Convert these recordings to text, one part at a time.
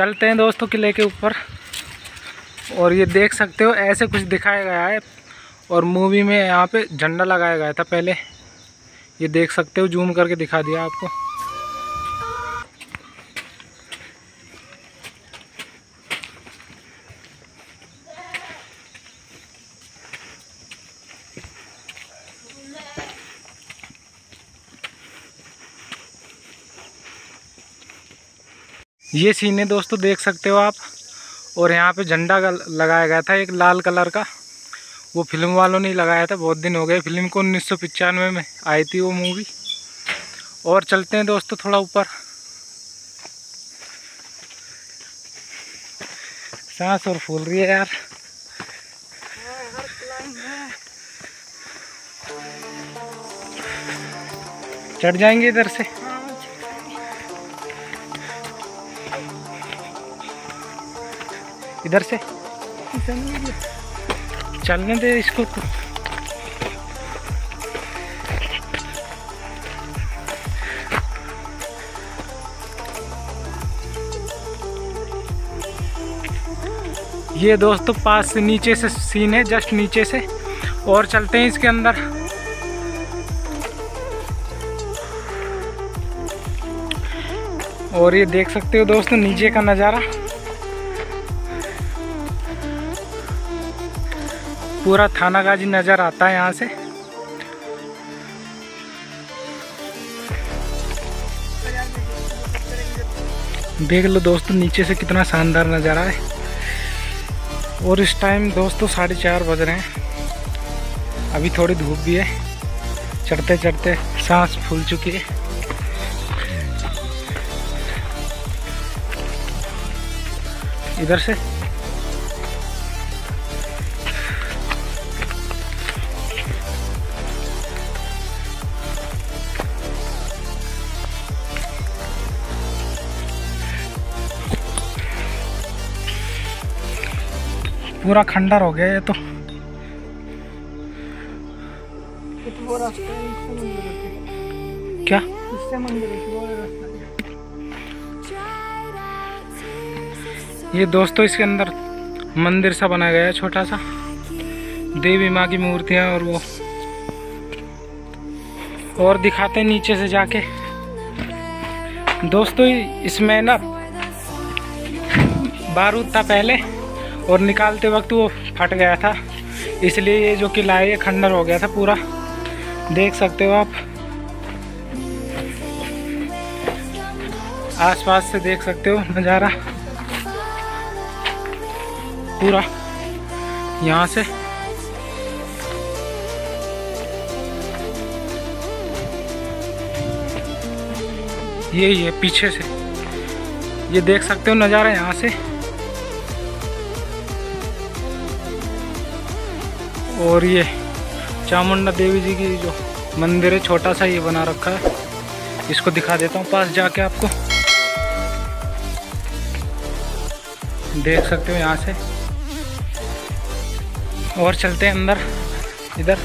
चलते हैं दोस्तों किले के ऊपर। और ये देख सकते हो, ऐसे कुछ दिखाया गया है। और मूवी में यहाँ पे झंडा लगाया गया था पहले। ये देख सकते हो जूम करके दिखा दिया आपको। ये सीने दोस्तों, देख सकते हो आप। और यहाँ पे झंडा लगाया गया था, एक लाल कलर का। वो फ़िल्म वालों ने लगाया था, बहुत दिन हो गए। फ़िल्म को उन्नीस में आई थी वो मूवी और चलते हैं दोस्तों थोड़ा ऊपर। सांस और फूल रही है यार। चढ़ जाएँगे इधर से। इधर से। चलने दे इसको। ये दोस्तों तो पास से नीचे से सीन है, जस्ट नीचे से। और चलते हैं इसके अंदर। और ये देख सकते हो दोस्तों, नीचे का नज़ारा। पूरा थाना गाजी नज़र आता है यहाँ से। देख लो दोस्तों, नीचे से कितना शानदार नज़ारा है। और इस टाइम दोस्तों, साढ़े चार बज रहे हैं। अभी थोड़ी धूप भी है। चढ़ते चढ़ते सांस फूल चुकी है। इधर से पूरा खंडर हो गया ये तो। क्या? ये दोस्तों इसके अंदर मंदिर सा बनाया गया है छोटा सा। देवी माँ की मूर्तियाँ और वो। और दिखाते नीचे से जाके। दोस्तों इसमें ना बारूद था पहले। और निकालते वक्त वो फट गया था। इसलिए ये जो किला है, ये खंडर हो गया था पूरा। देख सकते हो आप। आसपास से देख सकते हो नज़ारा। पूरा। यहाँ से। ये ही है पीछे से। ये देख सकते हो नज़ारा यहाँ से। और ये चामुंडा देवी जी की जो मंदिर है, छोटा सा ये बना रखा है। इसको दिखा देता हूँ, पास जाके आपको। देख सकते हो यहाँ से। और चलते हैं अंदर, इधर।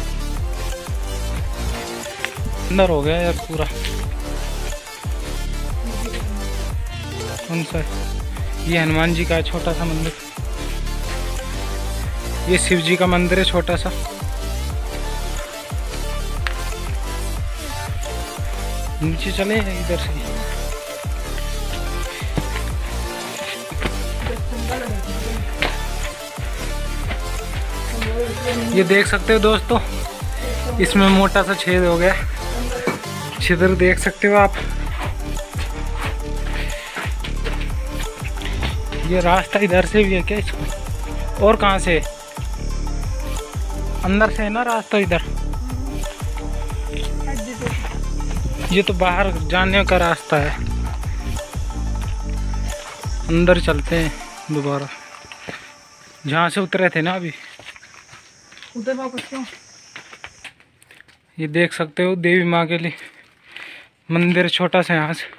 अंदर हो गया यार पूरा। कौन ये हनुमान जी का छोटा सा मंदिर। ये शिव जी का मंदिर है छोटा सा। नीचे चले इधर से। ये देख सकते हो दोस्तों, इसमें मोटा सा छेद हो गया। छिदर देख सकते हो आप। ये रास्ता इधर से भी है क्या इसको? और कहाँ से है? अंदर से है ना रास्ता इधर? ये तो बाहर जाने का रास्ता है। अंदर चलते हैं दोबारा। जहाँ से उतरे थे ना अभी? उधर वापस क्यों? ये देख सकते हो देवी माँ के लिए। मंदिर छोटा सा यहाँ से।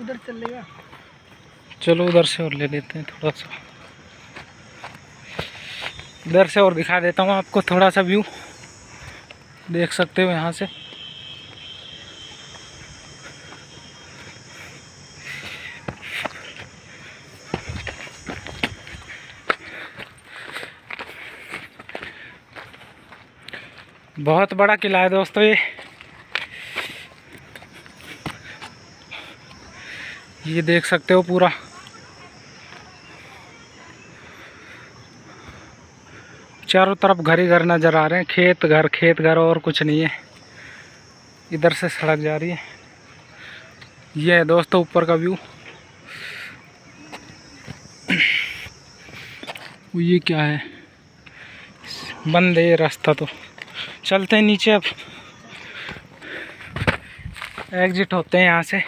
उधर चलेगा। चलो उधर से और ले लेते हैं थोड़ा सा। इधर से और दिखा देता हूँ आपको थोड़ा सा व्यू। देख सकते हो यहाँ से। बहुत बड़ा किला है दोस्तों ये। ये देख सकते हो पूरा। चारों तरफ़ घर ही घर नज़र आ रहे हैं। खेत घर खेत घर और कुछ नहीं है। इधर से सड़क जा रही है। ये है दोस्तों ऊपर का व्यू। ये क्या है? बंद है ये रास्ता तो। चलते हैं नीचे अब। एग्जिट होते हैं यहाँ से।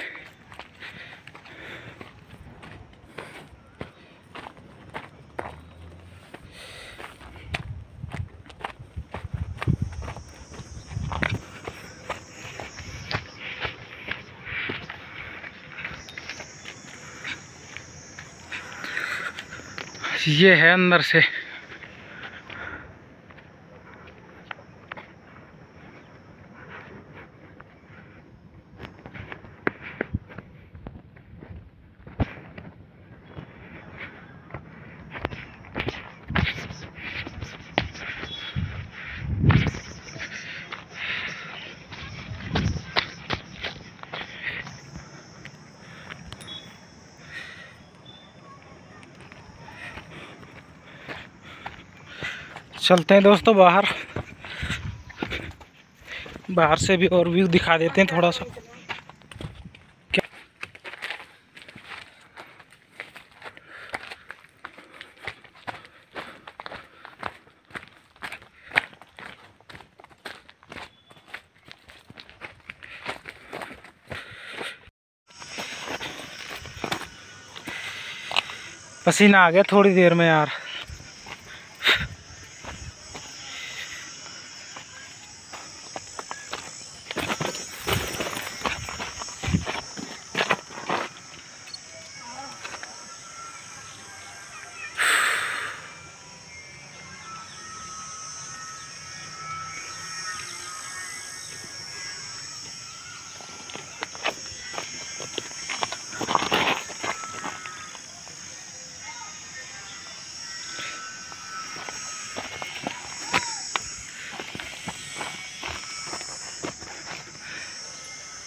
ये है अंदर से। चलते हैं दोस्तों बाहर। बाहर से भी और व्यू दिखा देते हैं थोड़ा सा। पसीना आ गया थोड़ी देर में यार।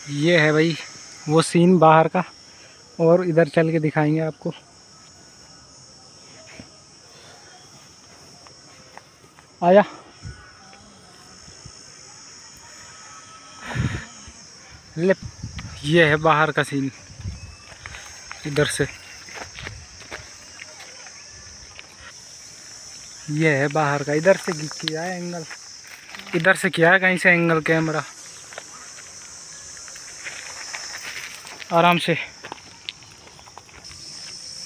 ये है भाई, वो सीन बाहर का, और इधर चल के दिखाएँगे आपको। आया। ले, ये है बाहर का सीन इधर से। ये है बाहर का, इधर से किया है एंगल इधर से किया है, कहीं से एंगल कैमरा आराम से।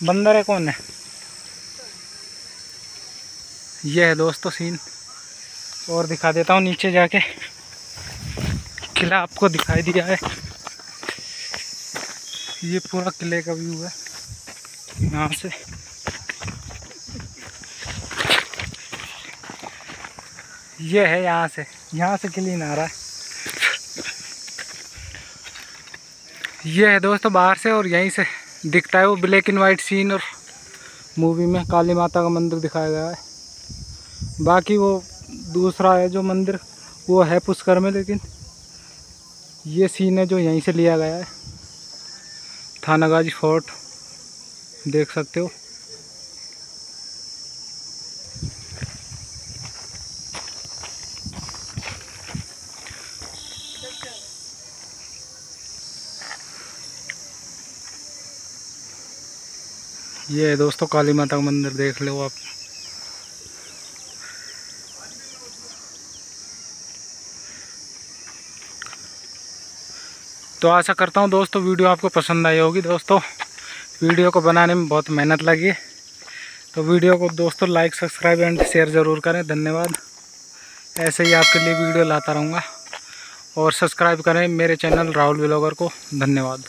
बंदर है कौन है? यह है दोस्तों सीन और दिखा देता हूँ नीचे जाके। किला आपको दिखाई दिया है। ये पूरा किले का व्यू है। यहाँ से। ये है यहाँ से। यहाँ से क्लीन आ रहा है। ये है दोस्तों बाहर से और यहीं से दिखता है वो ब्लैक एंड वाइट सीन और मूवी में काली माता का मंदिर दिखाया गया है। बाकी वो दूसरा है जो मंदिर, वो है पुष्कर में, लेकिन ये सीन है जो यहीं से लिया गया है। थानागाजी फोर्ट, देख सकते हो। ये दोस्तों काली माता का मंदिर देख लो आप। तो आशा करता हूँ दोस्तों वीडियो आपको पसंद आई होगी दोस्तों। वीडियो को बनाने में बहुत मेहनत लगी। तो वीडियो को दोस्तों लाइक सब्सक्राइब एंड शेयर ज़रूर करें। धन्यवाद। ऐसे ही आपके लिए वीडियो लाता रहूँगा। और सब्सक्राइब करें मेरे चैनल राहुल ब्लॉगर को। धन्यवाद।